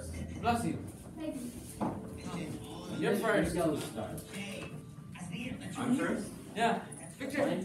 first. Bless you. Maybe. You're first. I'm first? Yeah. Picture.